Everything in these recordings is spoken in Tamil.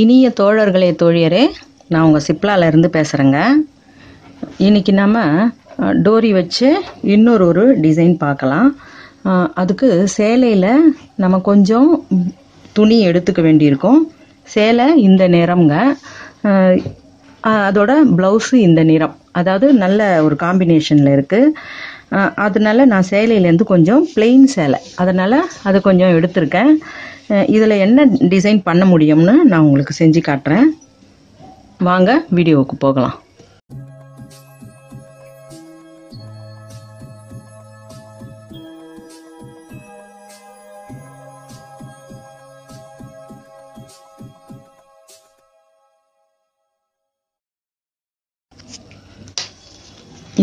இனிய தோழர்களே தோழியரே நான் உங்கள் சிப்லாலருந்து பேசுகிறேங்க இன்னைக்கு நம்ம டோரி வச்சு இன்னொரு ஒரு டிசைன் பார்க்கலாம். அதுக்கு சேலையில் நம்ம கொஞ்சம் துணி எடுத்துக்க வேண்டியிருக்கும். சேலை இந்த நிறம்ங்க. அதோட ப்ளவுஸு இந்த நிறம். அதாவது நல்ல ஒரு காம்பினேஷனில் இருக்குது அதனால நான் சேலையிலேருந்து கொஞ்சம் பிளெயின் சேலை. அதனால் அது கொஞ்சம் எடுத்திருக்கேன். இதில் என்ன டிசைன் பண்ண முடியும்னு நான் உங்களுக்கு செஞ்சு காட்டுறேன். வாங்க வீடியோவுக்கு போகலாம்.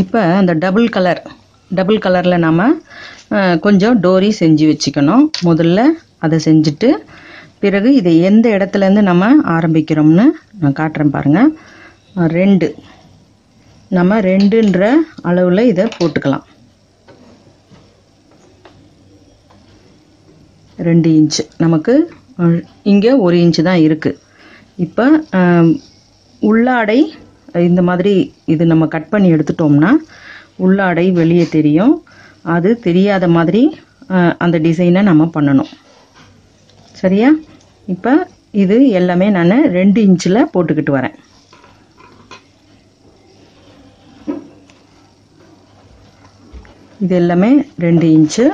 இப்போ அந்த டபுள் கலர் டபுள் கலரில் நாம் கொஞ்சம் டோரி செஞ்சு வச்சுக்கணும். முதல்ல அதை செஞ்சுட்டு பிறகு இதை எந்த இடத்துலேருந்து நம்ம ஆரம்பிக்கிறோம்னு நான் காட்டுறேன் பாருங்கள் ரெண்டு. நம்ம ரெண்டுன்ற அளவில் இதை போட்டுக்கலாம். ரெண்டு இன்ச்சு. நமக்கு இங்கே ஒரு இன்ச்சு தான் இருக்குது இப்போ உள்ளாடை இந்த மாதிரி இது நம்ம கட் பண்ணி எடுத்துட்டோம்னா உள்ளாடை வெளியே தெரியும். அது தெரியாத மாதிரி அந்த டிசைனை நம்ம பண்ணணும். சரியா? இப்போ இது எல்லாமே நான் ரெண்டு இன்ச்சில் போட்டுக்கிட்டு வரேன். இது எல்லாமே ரெண்டு இன்ச்சு.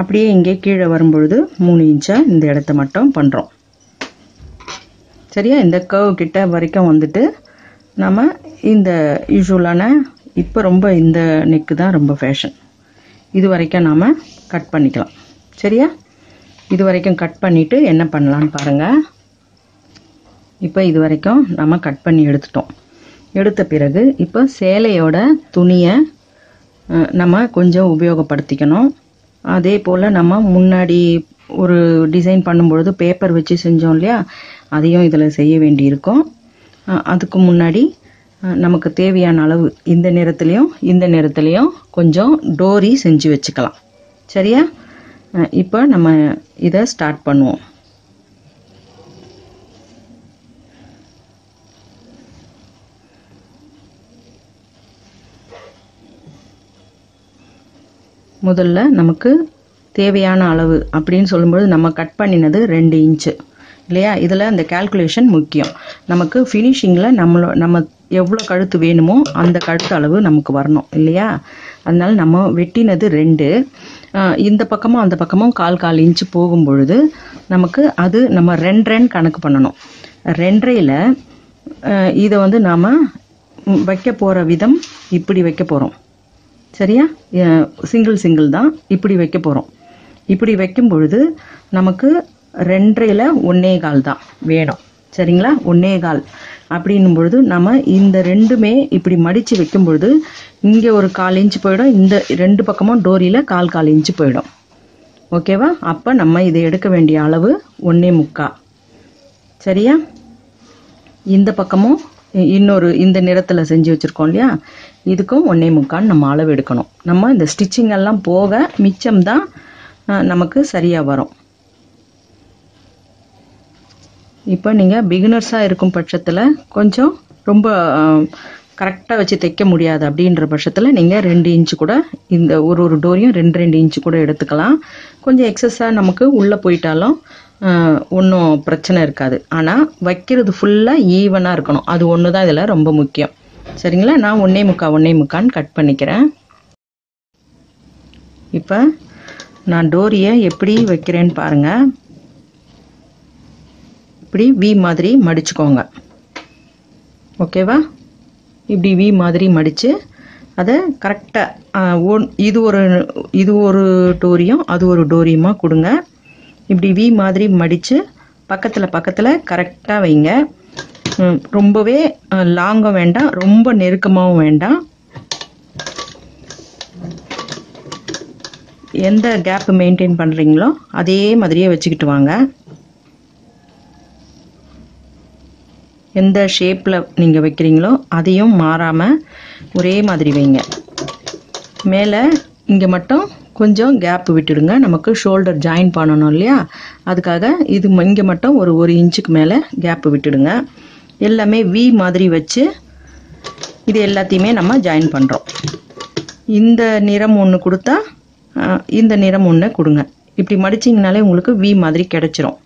அப்படியே இங்கே கீழே வரும்பொழுது மூணு இன்ச்சாக இந்த இடத்த மட்டும் பண்ணுறோம் சரியா? இந்த கர்வ் கிட்ட வரைக்கும் வந்துட்டு நம்ம இந்த யூஸ்வலான இப்போ ரொம்ப இந்த நெக்கு தான் ரொம்ப ஃபேஷன் இது வரைக்கும் நாம் கட் பண்ணிக்கலாம். சரியா? இது வரைக்கும் கட் பண்ணிவிட்டு என்ன பண்ணலான்னு பாருங்கள் இப்போ இது வரைக்கும் நம்ம கட் பண்ணி எடுத்துட்டோம். எடுத்த பிறகு இப்போ சேலையோட துணியை நம்ம கொஞ்சம் உபயோகப்படுத்திக்கணும். அதே போல் நம்ம முன்னாடி ஒரு டிசைன் பண்ணும்பொழுது பேப்பர் வச்சு செஞ்சோம் இல்லையா? அதையும் இதில் செய்ய வேண்டியிருக்கும். அதுக்கு முன்னாடி நமக்கு தேவையான அளவு இந்த நிறத்துலையும் இந்த நிறத்துலையும் கொஞ்சம் டோரி செஞ்சு வச்சுக்கலாம். சரியா? இப்போ நம்ம இதை ஸ்டார்ட் பண்ணுவோம். முதல்ல நமக்கு தேவையான அளவு அப்படின்னு சொல்லும்போது நம்ம கட் பண்ணினது ரெண்டு இன்ச்சு இல்லையா? இதில் அந்த கால்குலேஷன் முக்கியம். நமக்கு ஃபினிஷிங்கில் நம்மளோ நம்ம எவ்வளோ கழுத்து வேணுமோ அந்த கழுத்து அளவு நமக்கு வரணும். இல்லையா? அதனால நம்ம வெட்டினது ரெண்டு. இந்த பக்கமும் அந்த பக்கமும் கால் கால் இன்ச்சு போகும் பொழுது நமக்கு அது நம்ம ரெண்டு ரெண்டு கணக்கு பண்ணணும். ரெண்டரையில் இதை வந்து நாம் வைக்க போகிற விதம் இப்படி வைக்க போகிறோம் சரியா? சிங்கிள் சிங்கிள் தான் இப்படி வைக்க போகிறோம் இப்படி வைக்கும் பொழுது நமக்கு ரெண்டரையில் ஒன்னே கால் தான் வேணும். சரிங்களா? ஒன்னே கால். அப்படின்னும் பொழுது நம்ம இந்த ரெண்டுமே இப்படி மடித்து வைக்கும் பொழுது இங்கே ஒரு கால் இன்ச்சு போயிடும் இந்த ரெண்டு பக்கமும் டோரியில் கால் கால் இன்ச்சு போயிடும். ஓகேவா? அப்போ நம்ம இதை எடுக்க வேண்டிய அளவு ஒன்னே முக்கா. சரியா? இந்த பக்கமும் இன்னொரு இந்த நிறத்தில் செஞ்சு வச்சுருக்கோம் இல்லையா? இதுக்கும் ஒன்னே முக்கால் நம்ம அளவு எடுக்கணும். நம்ம இந்த ஸ்டிச்சிங் எல்லாம் போக மிச்சம் தான் நமக்கு சரியாக வரும். இப்போ நீங்கள் பிகினர்ஸாக இருக்கும் பட்சத்தில் கொஞ்சம் ரொம்ப கரெக்டாக வச்சு தைக்க முடியாது அப்படின்ற பட்சத்தில் நீங்கள் ரெண்டு இன்ச்சு கூட இந்த ஒரு ஒரு டோரியும் ரெண்டு ரெண்டு இன்ச்சு கூட எடுத்துக்கலாம். கொஞ்சம் எக்ஸஸாக நமக்கு உள்ளே போயிட்டாலும் ஒன்றும் பிரச்சனை இருக்காது. ஆனால் வைக்கிறது ஃபுல்லாக ஈவனாக இருக்கணும். அது ஒன்று தான் இதில் ரொம்ப முக்கியம். சரிங்களா? நான் ஒன்றே முக்கா ஒன்றே முக்கான்னு கட் பண்ணிக்கிறேன். இப்போ நான் டோரியை எப்படி வைக்கிறேன்னு பாருங்கள் இப்படி வி மாதிரி மடிச்சுக்கோங்க. ஓகேவா இப்படி வி மாதிரி மடித்து அதை கரெக்டாக இது ஒரு இது ஒரு டோரியும் அது ஒரு டோரியுமாக கொடுங்க. இப்படி வி மாதிரி மடித்து பக்கத்தில் பக்கத்தில் கரெக்டாக வைங்க. ரொம்பவே லாங்கும் வேண்டாம் ரொம்ப நெருக்கமாகவும் வேண்டாம். எந்த கேப்பு மெயின்டைன் பண்ணுறீங்களோ அதே மாதிரியே வச்சுக்கிட்டு வாங்க. எந்த ஷேப்பில் நீங்கள் வைக்கிறீங்களோ அதையும் மாறாமல் ஒரே மாதிரி வைங்க. மேலே இங்கே மட்டும் கொஞ்சம் கேப் விட்டுடுங்க. நமக்கு ஷோல்டர் ஜாயின் பண்ணணும் இல்லையா? அதுக்காக இது இங்கே மட்டும் ஒரு ஒரு இன்ச்சுக்கு மேலே கேப் விட்டுடுங்க. எல்லாமே வி மாதிரி வச்சு இது எல்லாத்தையுமே நம்ம ஜாயின் பண்ணுறோம் இந்த நிறம் ஒன்று கொடுத்தா இந்த நிறம் ஒன்று கொடுங்க. இப்படி மடிச்சிங்கனாலே உங்களுக்கு வி மாதிரி கிடச்சிரும்.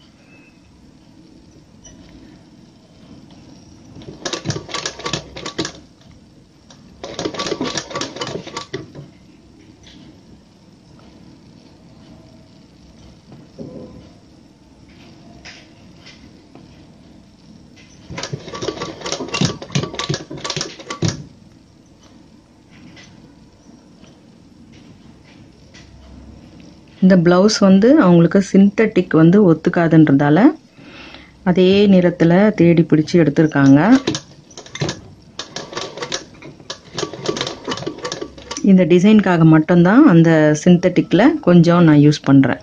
இந்த ப்ளவுஸ் வந்து அவங்களுக்கு சிந்தட்டிக் வந்து ஒத்துக்காதுன்றதால அதே நிறத்தில் தேடி பிடிச்சி எடுத்திருக்காங்க. இந்த டிசைனுக்காக மட்டும்தான் அந்த சிந்தட்டிக்கில் கொஞ்சம் நான் யூஸ் பண்ணுறேன்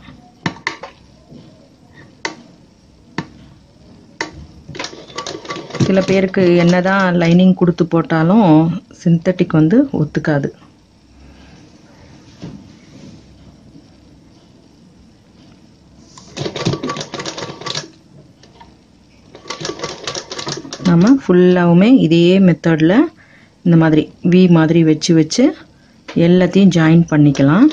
சில பேருக்கு என்னதான் லைனிங் கொடுத்து போட்டாலும் சிந்தட்டிக் வந்து ஒத்துக்காது நம்ம ஃபுல்லாகவுமே இதே மெத்தடில் இந்த மாதிரி வி மாதிரி வச்சு வச்சு எல்லாத்தையும் ஜாயின் பண்ணிக்கலாம்.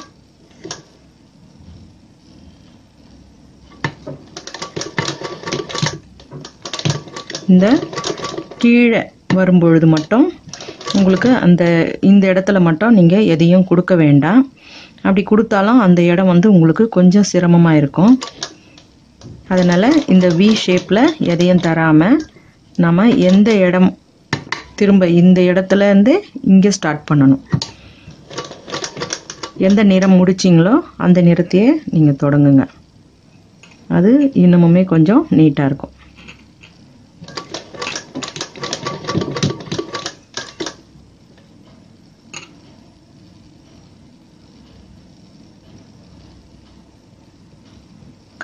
இந்த கீழே வரும்பொழுது மட்டும் உங்களுக்கு அந்த இந்த இடத்துல மட்டும் நீங்கள் எதையும் கொடுக்க வேண்டாம். அப்படி கொடுத்தாலும் அந்த இடம் வந்து உங்களுக்கு கொஞ்சம் சிரமமாக இருக்கும். அதனால் இந்த வி ஷேப்பில் எதையும் தராமல் நம்ம எந்த இடம் திரும்ப இந்த இடத்துல இருந்து இங்கே ஸ்டார்ட் பண்ணணும். எந்த நிறம் முடிச்சிங்களோ அந்த நிறத்தையே நீங்கள் தொடங்குங்க. அது இன்னமுமே கொஞ்சம் நீட்டாக இருக்கும்.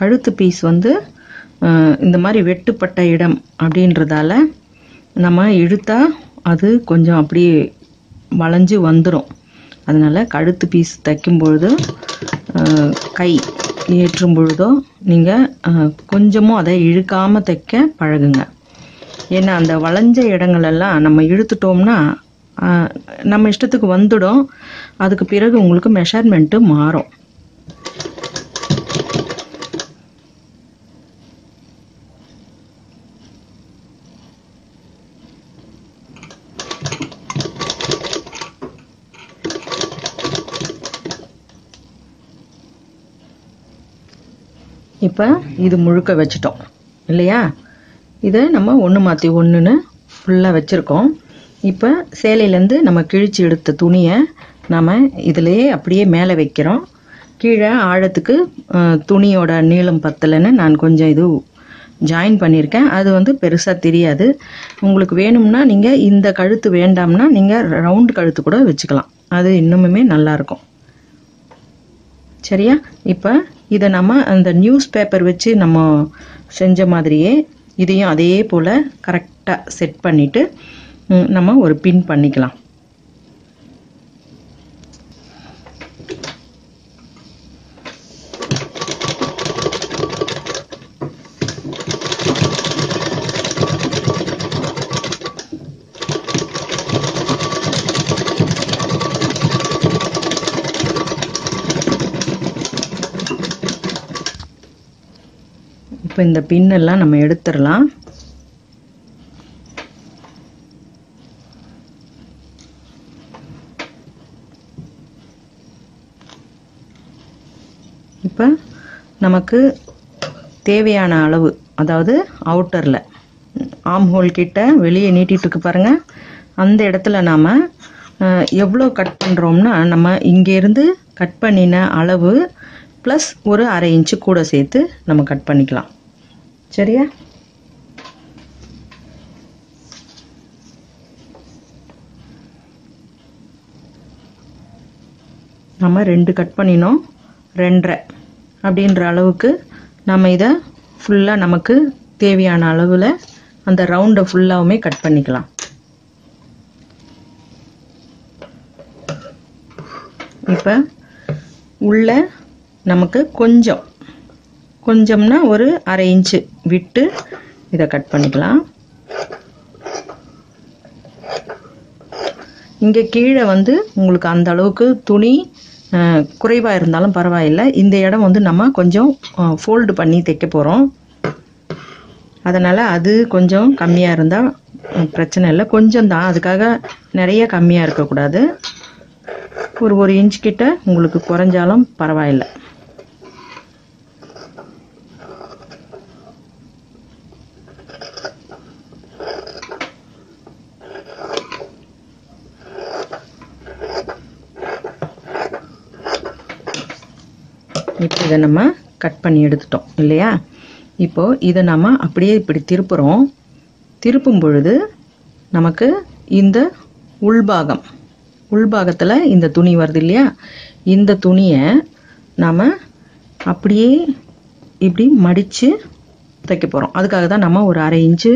கழுத்து பீஸ் வந்து இந்த மாதிரி வெட்டுப்பட்ட இடம் அப்படின்றதால நம்ம இழுத்தா அது கொஞ்சம் அப்படியே வளைஞ்சு வந்துடும் அதனால் கழுத்து பீஸ் தைக்கும் பொழுது கை ஏற்றும் பொழுதோ நீங்கள் கொஞ்சமும் அதை இழுக்காமல் தைக்க பழகுங்க. ஏன்னா அந்த வளைஞ்ச இடங்களெல்லாம் நம்ம இழுத்துட்டோம்னா நம்ம இஷ்டத்துக்கு வந்துடும். அதுக்கு பிறகு உங்களுக்கு மெஷர்மெண்ட்டு மாறும். இப்போ இது முழுக்க வச்சிட்டோம். இல்லையா? இதை நம்ம ஒன்று மாற்றி ஒன்றுன்னு ஃபுல்லாக வச்சுருக்கோம். இப்போ சேலையிலேருந்து நம்ம கிழிச்சு எடுத்த துணியை நம்ம இதிலையே அப்படியே மேலே வைக்கிறோம். கீழே ஆழத்துக்கு துணியோட நீளம் பத்தலைன்னு நான் கொஞ்சம் இது ஜாயின் பண்ணியிருக்கேன். அது வந்து பெருசாக தெரியாது. உங்களுக்கு வேணும்னா நீங்கள் இந்த கழுத்து வேண்டாம்னா நீங்கள் ரவுண்ட் கழுத்து கூட வச்சுக்கலாம். அது இன்னுமுமே நல்லாயிருக்கும் சரியா? இப்போ இதை நம்ம அந்த நியூஸ் பேப்பர் வச்சு நம்ம செஞ்ச மாதிரியே இதையும் அதே போல் கரெக்டாக செட் பண்ணிவிட்டு நம்ம ஒரு பின் பண்ணிக்கலாம். இப்போ இந்த பின்னெல்லாம் நம்ம எடுத்துடலாம். இப்போ நமக்கு தேவையான அளவு அதாவது அவுட்டரில் ஆம் ஹோல் கிட்ட வெளியே நீட்டிட்டுருக்கு இருக்கு அந்த இடத்துல நாம் எவ்வளோ கட் பண்ணுறோம்னா நம்ம இங்கேருந்து கட் பண்ணின அளவு ப்ளஸ் ஒரு அரை இன்ச்சு கூட சேர்த்து நம்ம கட் பண்ணிக்கலாம். சரியா? நம்ம ரெண்டு கட் பண்ணினோம். ரெண்டரை அப்படின்ற அளவுக்கு நம்ம இதை ஃபுல்லாக நமக்கு தேவையான அளவில் அந்த ரவுண்டை ஃபுல்லாகவுமே கட் பண்ணிக்கலாம். இப்போ உள்ள நமக்கு கொஞ்சம் கொஞ்சம்னா ஒரு அரை இன்ச்சு விட்டு இதை கட் பண்ணிக்கலாம். இங்கே கீழே வந்து உங்களுக்கு அந்த அளவுக்கு துணி குறைவாக இருந்தாலும் பரவாயில்லை. இந்த இடம் வந்து நம்ம கொஞ்சம் ஃபோல்டு பண்ணி தைக்க போகிறோம் அதனால் அது கொஞ்சம் கம்மியாக இருந்தால் பிரச்சனை இல்லை. கொஞ்சம் தான். அதுக்காக நிறைய கம்மியாக இருக்கக்கூடாது. ஒரு ஒரு இன்ச் கிட்ட உங்களுக்கு குறைஞ்சாலும் பரவாயில்லை. இப்போ இதை நம்ம கட் பண்ணி எடுத்துட்டோம் இல்லையா? இப்போது இதை நம்ம அப்படியே இப்படி திருப்புறோம். திருப்பும் பொழுது நமக்கு இந்த உள்பாகம் உள்பாகத்தில் இந்த துணி வருது இல்லையா? இந்த துணியை நாம் அப்படியே இப்படி மடித்து தைக்க போகிறோம் அதுக்காக தான் நம்ம ஒரு அரை இன்ச்சு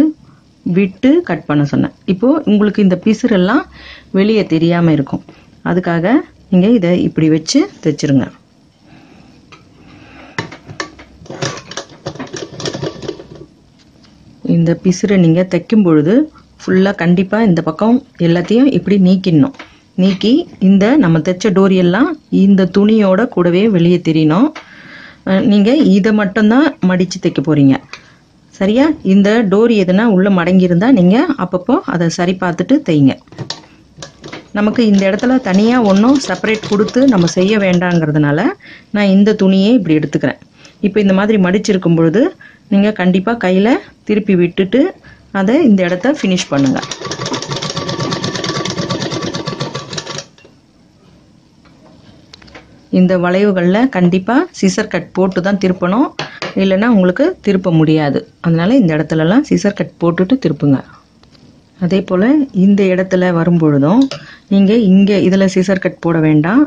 விட்டு கட் பண்ண சொன்னேன். இப்போது உங்களுக்கு இந்த பிசுறெல்லாம் வெளியே தெரியாமல் இருக்கும். அதுக்காக நீங்கள் இதை இப்படி வச்சு தைச்சிருங்க. இந்த பிசுரை நீங்கள் தைக்கும் பொழுது ஃபுல்லாக கண்டிப்பாக இந்த பக்கம் எல்லாத்தையும் இப்படி நீக்கிடணும். நீக்கி இந்த நம்ம தைச்ச டோரியெல்லாம் இந்த துணியோட கூடவே வெளியே தெரியணும் நீங்கள் இதை மட்டும்தான் மடித்து தைக்க போகிறீங்க சரியா? இந்த டோரி எதுனா உள்ளே மடங்கியிருந்தால் நீங்கள் அப்பப்போ அதை சரி பார்த்துட்டு தைங்க. நமக்கு இந்த இடத்துல தனியாக ஒன்றும் செப்பரேட் கொடுத்து நம்ம செய்ய வேண்டாங்கிறதுனால நான் இந்த துணியே இப்படி எடுத்துக்கிறேன். இப்போ இந்த மாதிரி மடிச்சிருக்கும் பொழுது நீங்கள் கண்டிப்பாக கையில் திருப்பி விட்டுட்டு அதை இந்த இடத்த ஃபினிஷ் பண்ணுங்கள் இந்த வளைவுகளில் கண்டிப்பாக சிசர் கட் போட்டு தான் திருப்பணும். இல்லைன்னா உங்களுக்கு திருப்ப முடியாது. அதனால் இந்த இடத்துலலாம் சிசர் கட் போட்டுட்டு திருப்புங்க. அதே போல் இந்த இடத்துல வரும்பொழுதும் நீங்கள் இங்கே இதில் சிசர் கட் போட வேண்டாம்.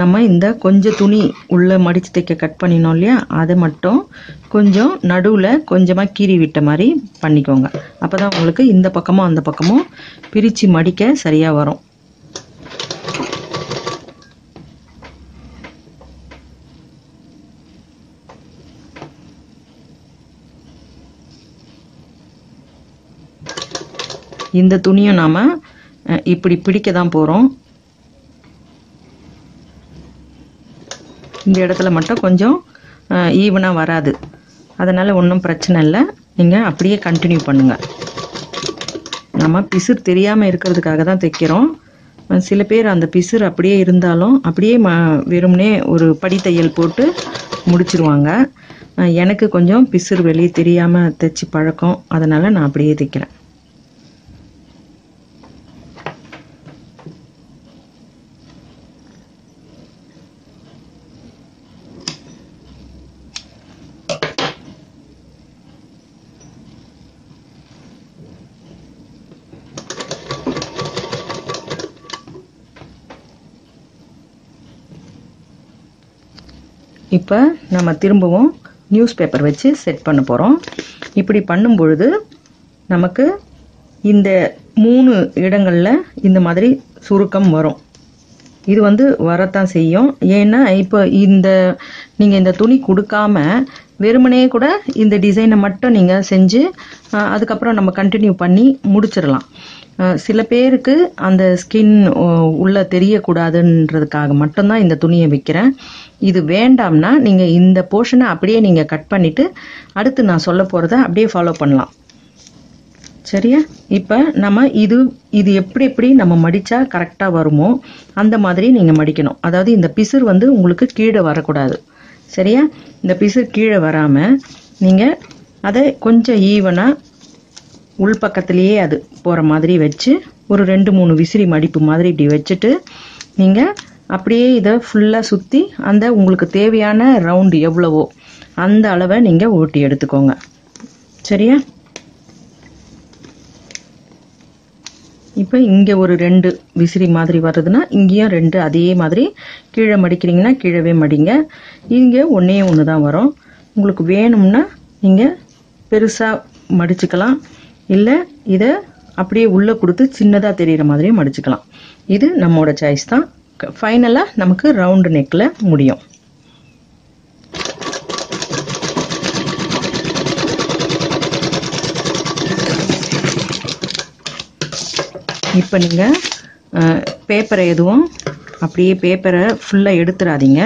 நம்ம இந்த கொஞ்சம் துணி உள்ளே மடித்து தைக்க கட் பண்ணினோம் இல்லையா? அதை மட்டும் கொஞ்சம் நடுவில் கொஞ்சமாக கீறி விட்ட மாதிரி பண்ணிக்கோங்க. அப்போ தான் உங்களுக்கு இந்த பக்கமும் அந்த பக்கமும் பிரித்து மடிக்க சரியாக வரும். இந்த துணியும் நாம் இப்படி பிடிக்க தான் போகிறோம் இந்த இடத்துல மட்டும் கொஞ்சம் ஈவனாக வராது. அதனால் ஒன்றும் பிரச்சனை இல்லை. நீங்கள் அப்படியே கண்டினியூ பண்ணுங்கள் நம்ம பிசுர் தெரியாமல் இருக்கிறதுக்காக தான் தைக்கிறோம். சில பேர் அந்த பிசுர் அப்படியே இருந்தாலும் அப்படியே ம வெறும்னே ஒரு படித்தையல் போட்டு முடிச்சிருவாங்க. எனக்கு கொஞ்சம் பிசுர் வெளியே தெரியாமல் தைச்சி பழக்கம். அதனால் நான் அப்படியே தைக்கிறேன். இப்போ நம்ம திரும்பவும் நியூஸ் பேப்பர் வச்சு செட் பண்ண போகிறோம் இப்படி பண்ணும் பொழுது நமக்கு இந்த மூணு இடங்களில் இந்த மாதிரி சுருக்கம் வரும். இது வந்து வரத்தான் செய்யும். ஏன்னா இப்போ இந்த நீங்கள் இந்த துணி கொடுக்காம வெறுமனே கூட இந்த டிசைனை மட்டும் நீங்கள் செஞ்சு அதுக்கப்புறம் நம்ம கண்டினியூ பண்ணி முடிச்சிடலாம். சில பேருக்கு அந்த ஸ்கின் உள்ளே தெரியக்கூடாதுன்றதுக்காக மட்டும்தான் இந்த துணியை விற்கிறேன் இது வேண்டாம்னா நீங்கள் இந்த போர்ஷனை அப்படியே நீங்கள் கட் பண்ணிவிட்டு அடுத்து நான் சொல்ல போகிறத அப்படியே ஃபாலோ பண்ணலாம். சரியா? இப்போ நம்ம இது இது எப்படி எப்படி நம்ம மடித்தா கரெக்டாக வருமோ அந்த மாதிரி நீங்கள் மடிக்கணும். அதாவது இந்த பிசுர் வந்து உங்களுக்கு கீழே வரக்கூடாது. சரியா? இந்த பிசுர் கீழே வராமல் நீங்கள் அதை கொஞ்சம் ஈவனாக உள்பக்கத்துலேயே அது போகிற மாதிரி வச்சு ஒரு ரெண்டு மூணு விசிறி மடிப்பு மாதிரி இப்படி வச்சுட்டு நீங்கள் அப்படியே இதை ஃபுல்லாக சுற்றி அந்த உங்களுக்கு தேவையான ரவுண்டு எவ்வளவோ அந்த அளவை நீங்கள் ஓட்டி எடுத்துக்கோங்க. சரியா? இப்போ இங்கே ஒரு ரெண்டு விசிறி மாதிரி வருதுன்னா இங்கேயும் ரெண்டு அதே மாதிரி கீழே மடிக்கிறீங்கன்னா கீழவே மடிங்க. இங்கே ஒன்றே ஒன்று தான் வரும். உங்களுக்கு வேணும்னா நீங்கள் பெருசாக மடிச்சுக்கலாம். இல்லை இதை அப்படியே உள்ளே கொடுத்து சின்னதாக தெரிகிற மாதிரியும் மடிச்சுக்கலாம். இது நம்மளோட சாய்ஸ் தான். ஃபைனலாக நமக்கு ரவுண்டு நெக்கில் முடியும். இப்போ நீங்கள் பேப்பரை எதுவும் அப்படியே பேப்பரை ஃபுல்லாக எடுத்துடாதீங்க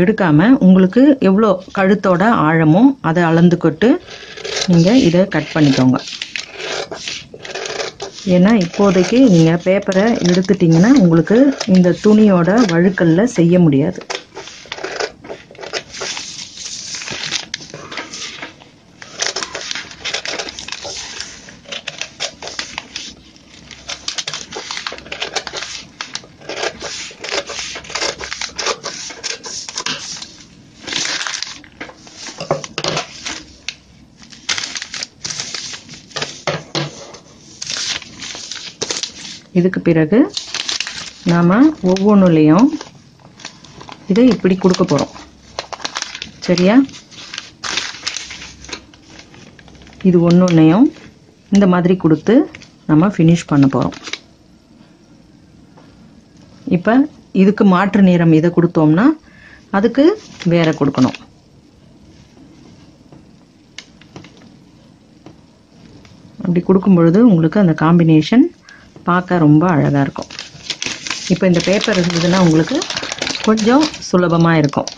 எடுக்காமல் உங்களுக்கு எவ்வளோ கழுத்தோட ஆழமோ அதை அளந்துக்கிட்டு நீங்கள் இதை கட் பண்ணிக்கோங்க. ஏன்னா இப்போதைக்கு நீங்கள் பேப்பரை எடுத்துட்டிங்கன்னா உங்களுக்கு இந்த துணியோட வழுக்கல்ல செய்ய முடியாது. இதுக்கு பிறகு நாம் ஒவ்வொன்றுலேயும் இதை இப்படி கொடுக்க போகிறோம் சரியா? இது ஒன்று ஒன்றையும் இந்த மாதிரி கொடுத்து நம்ம ஃபினிஷ் பண்ண போகிறோம் இப்போ இதுக்கு மாற்று நிறம் இதை கொடுத்தோம்னா அதுக்கு வேற கொடுக்கணும். அப்படி கொடுக்கும் பொழுது உங்களுக்கு அந்த காம்பினேஷன் பார்க்க ரொம்ப அழகாக இருக்கும். இப்போ இந்த பேப்பர் இருந்ததுன்னா உங்களுக்கு கொஞ்சம் சுலபமாக இருக்கும்.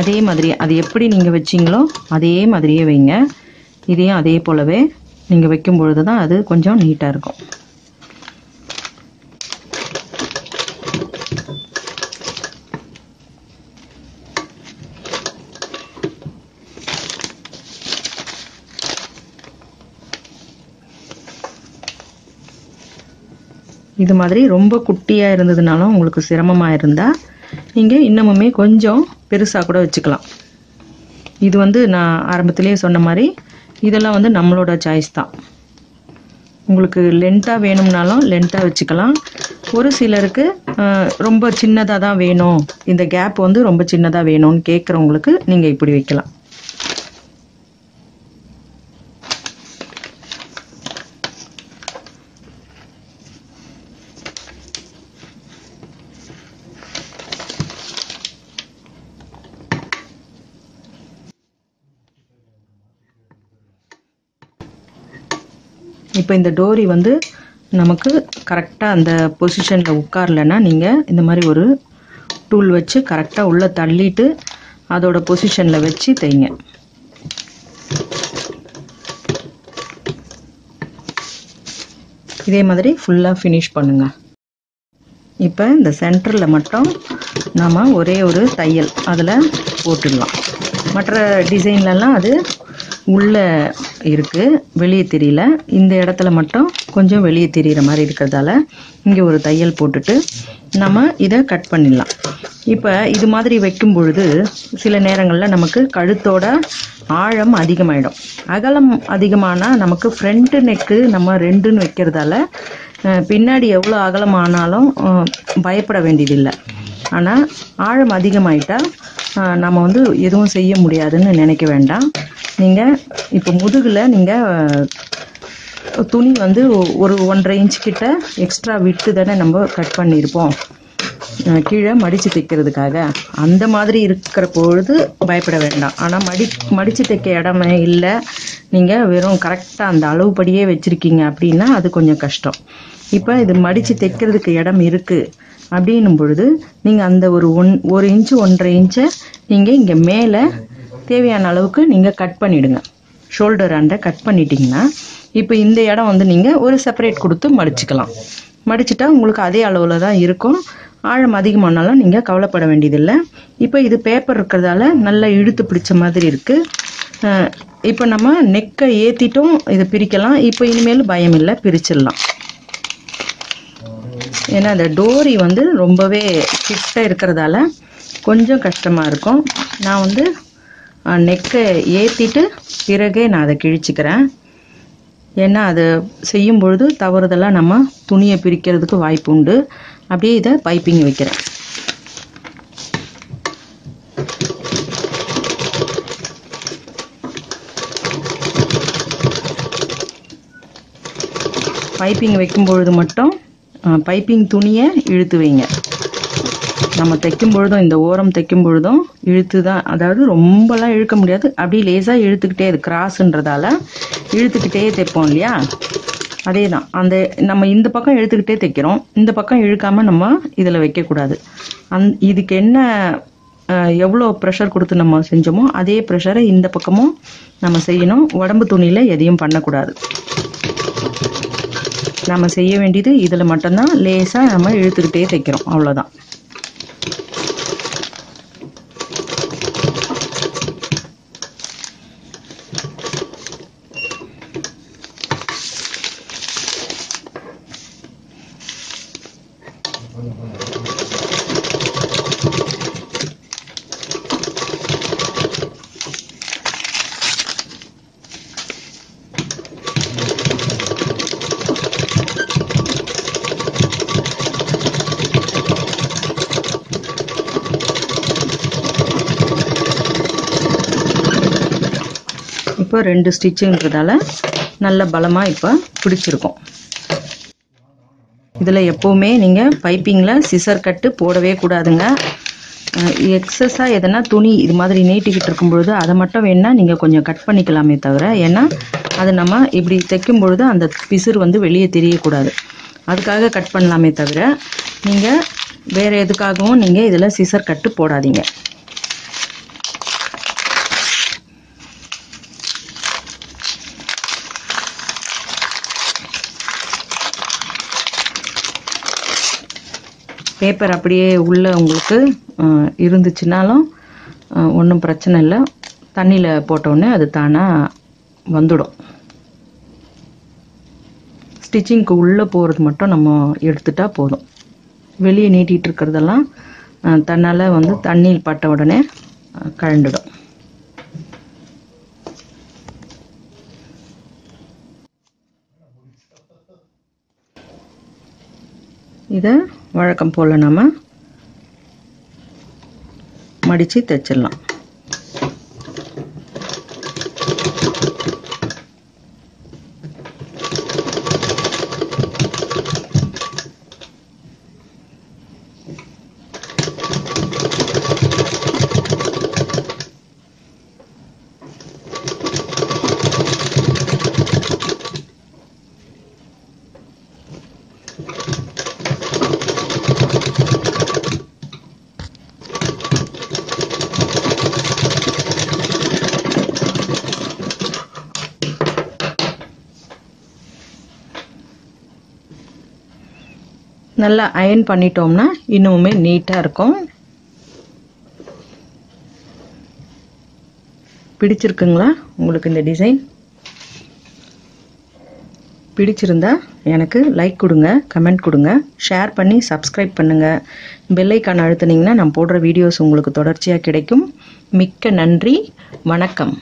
அதே மாதிரி அது எப்படி நீங்கள் வச்சிங்களோ அதே மாதிரியே வைங்க. இதையும் அதே போலவே நீங்கள் வைக்கும் பொழுது தான் அது கொஞ்சம் நீட்டாக இருக்கும். இது மாதிரி ரொம்ப குட்டியாக இருந்ததுனாலும் உங்களுக்கு சிரமமாக இருந்தால் நீங்கள் இன்னமுமே கொஞ்சம் பெருசாக கூட வச்சுக்கலாம். இது வந்து நான் ஆரம்பத்துலேயே சொன்ன மாதிரி இதெல்லாம் வந்து நம்மளோட சாய்ஸ் தான். உங்களுக்கு லென்த்தாக வேணும்னாலும் லென்த்தாக வச்சுக்கலாம். ஒரு சிலருக்கு ரொம்ப சின்னதாக தான் வேணும். இந்த கேப் வந்து ரொம்ப சின்னதாக வேணும்னு கேட்குறவங்களுக்கு நீங்கள் இப்படி வைக்கலாம். இப்போ இந்த டோரி வந்து நமக்கு கரெக்டாக அந்த பொசிஷனில் உட்காரலன்னா நீங்கள் இந்த மாதிரி ஒரு டூல் வச்சு கரெக்டாக உள்ளே தள்ளிட்டு அதோட பொசிஷனில் வச்சு தைங்க இதே மாதிரி ஃபுல்லாக ஃபினிஷ் பண்ணுங்கள் இப்போ இந்த சென்டரில் மட்டும் நாம் ஒரே ஒரு தையல் அதில் போட்டுடலாம். மற்ற டிசைன்லலாம் அது உள்ளே இருக்குது வெளியே தெரியல. இந்த இடத்துல மட்டும் கொஞ்சம் வெளியே தெரிகிற மாதிரி இருக்கிறதால இங்கே ஒரு தையல் போட்டுட்டு நம்ம இதை கட் பண்ணிடலாம். இப்போ இது மாதிரி வைக்கும் பொழுது சில நேரங்களில் நமக்கு கழுத்தோட ஆழம் அதிகமாயிடும். அகலம் அதிகமானால் நமக்கு ஃப்ரண்ட்டு நெக்கு நம்ம ரெண்டுன்னு வைக்கிறதால பின்னாடி எவ்வளோ அகலமானாலும் பயப்பட வேண்டியதில்லை. ஆனால் ஆழம் அதிகமாயிட்டா நம்ம வந்து எதுவும் செய்ய முடியாதுன்னு நினைக்க வேண்டாம். நீங்கள் இப்போ முதுகில் நீங்கள் துணி வந்து ஒரு ஒன்றரை இன்ச் கிட்ட எக்ஸ்ட்ரா விட்டு தானே நம்ம கட் பண்ணியிருப்போம். கீழே மடித்து தைக்கிறதுக்காக அந்த மாதிரி இருக்கிற பொழுது பயப்பட வேண்டாம். ஆனால் மடி மடித்து தைக்க இடமே இல்லை. நீங்கள் வெறும் கரெக்டாக அந்த அளவுப்படியே வச்சுருக்கீங்க அப்படின்னா அது கொஞ்சம் கஷ்டம். இப்போ இது மடித்து தைக்கிறதுக்கு இடம் இருக்குது அப்படின்னும் பொழுது நீங்கள் அந்த ஒரு ஒன் ஒரு இன்ச்சு ஒன்றரை இன்ச்சை நீங்கள் இங்கே மேலே தேவையான அளவுக்கு நீங்கள் கட் பண்ணிடுங்க. ஷோல்டர் அண்டை கட் பண்ணிட்டீங்கன்னா இப்போ இந்த இடம் வந்து நீங்கள் ஒரு செப்பரேட் கொடுத்து மடிச்சுக்கலாம். மடிச்சிட்டா உங்களுக்கு அதே அளவில் தான் இருக்கும். ஆழம் அதிகமானாலும் நீங்கள் கவலைப்பட வேண்டியதில்லை. இப்போ இது பேப்பர் இருக்கிறதால நல்லா இழுத்து பிடிச்ச மாதிரி இருக்குது இப்போ நம்ம நெக்கை ஏற்றிட்டும் இதை பிரிக்கலாம். இப்போ இனிமேல் பயம் இல்லை பிரிச்சிடலாம். ஏன்னா அந்த டோரி வந்து ரொம்பவே கிட்ட இருக்கிறதால கொஞ்சம் கஷ்டமாக இருக்கும். நான் வந்து நெக்கை ஏற்றிட்டு பிறகே நான் அதை கிழிச்சிக்கிறேன். ஏன்னா அதை செய்யும் பொழுது தவறுதெல்லாம் நம்ம துணியை பிரிக்கிறதுக்கு வாய்ப்பு உண்டு. அப்படியே இதை பைப்பிங் வைக்கிறேன். பைப்பிங் வைக்கும் பொழுது மட்டும் பைப்பிங் துணியை இழுத்து வைங்க. நம்ம தைக்கும் பொழுதும் இந்த ஓரம் தைக்கும் பொழுதும் இழுத்து தான் அதாவது ரொம்பலாம் இழுக்க முடியாது. அப்படியே லேசாக இழுத்துக்கிட்டே அது கிராஸ்ன்றதால இழுத்துக்கிட்டே தைப்போம் இல்லையா? அதே தான் அந்த நம்ம இந்த பக்கம் இழுத்துக்கிட்டே தைக்கிறோம். இந்த பக்கம் இழுக்காம நம்ம இதில் வைக்கக்கூடாது. அந் இதுக்கு என்ன அஹ், எவ்வளோ ப்ரெஷர் கொடுத்து நம்ம செஞ்சோமோ அதே ப்ரெஷரை இந்த பக்கமும் நம்ம செய்யணும். உடம்பு துணியில் எதையும் பண்ணக்கூடாது. நம்ம செய்ய வேண்டியது இதில் மட்டும்தான். லேசாக நம்ம இழுத்துக்கிட்டே தைக்கிறோம். அவ்வளோதான் இப்போ ரெண்டு ஸ்டிச்சுன்றதால நல்ல பலமாக இப்போ பிடிச்சிருக்கும். இதில் எப்போவுமே நீங்கள் பைப்பிங்கில் சிசர் கட்டு போடவே கூடாதுங்க. எக்ஸஸாக எதனா துணி இது மாதிரி நீட்டிக்கிட்டு இருக்கும் பொழுது அதை மட்டும் வேணால் நீங்கள் கொஞ்சம் கட் பண்ணிக்கலாமே தவிர ஏன்னா அது நம்ம இப்படி தைக்கும் பொழுது அந்த பிசுறு வந்து வெளியே தெரியக்கூடாது. அதுக்காக கட் பண்ணலாமே தவிர நீங்கள் வேறு எதுக்காகவும் நீங்கள் இதில் சிசர் கட்டு போடாதீங்க. பேப்பர் அப்படியே உள்ளே உங்களுக்கு இருந்துச்சுனாலும் ஒன்றும் பிரச்சனை இல்லை. தண்ணியில் போட்டோடனே அது தானாக வந்துடும். ஸ்டிச்சிங்க்கு உள்ளே போகிறது மட்டும் நம்ம எடுத்துட்டா போதும். வெளியே நீட்டிகிட்டு இருக்கிறதெல்லாம் தன்னால் வந்து தண்ணியில் பட்ட உடனே கழண்டுடும். இதை வழக்கம் போல் நம்ம மடித்து தைச்சிடலாம். நல்லா அயன் பண்ணிட்டோம்னா இன்னுமே நீட்டாக இருக்கும். பிடிச்சிருக்குங்களா உங்களுக்கு இந்த டிசைன் பிடிச்சிருந்தா எனக்கு லைக் கொடுங்க கமெண்ட் கொடுங்க ஷேர் பண்ணி சப்ஸ்கிரைப் பண்ணுங்கள் பெல்லைக்கான் அழுத்துனீங்கன்னா நான் போடுற வீடியோஸ் உங்களுக்கு தொடர்ச்சியாக கிடைக்கும். மிக்க நன்றி வணக்கம்.